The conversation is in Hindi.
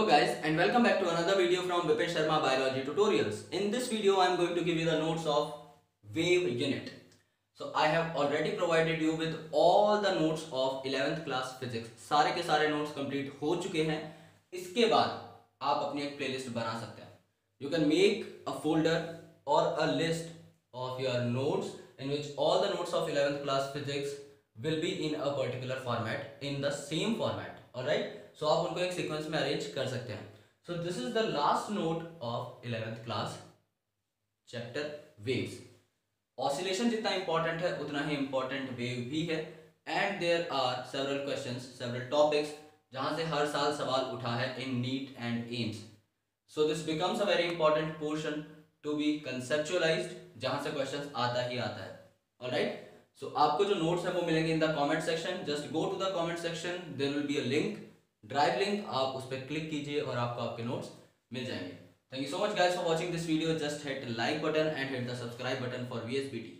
Hello guys and welcome back to another video from Vipin Sharma Biology Tutorials. In this video I am going to give you the notes of wave unit. So I have already provided you with all the notes of 11th class physics. सारे के सारे notes complete हो चुके हैं इसके बाद आप अपनी एक playlist बना सकते हैं You can make a folder or a list of your notes in which all the notes of 11th class physics will be in a particular format in the same format alright so आप उनको एक sequence में arrange कर सकते हैं so this is the last note of 11th class chapter waves oscillation जितना important है उतना ही important wave भी है and there are several questions several topics जहाँ से हर साल सवाल उठा है in NEET and AIMS so this becomes a very important portion to be conceptualized जहाँ से क्वेश्चंस आता ही आता है alright सो so, आपको जो नोट्स है वो मिलेंगे in the comment section just go to the comment section there will be a link drive link आप उस पर क्लिक कीजिए और आपको आपके नोट्स मिल जाएँगे. Thank you so much guys for watching this video just hit like button and hit the subscribe button for VSBT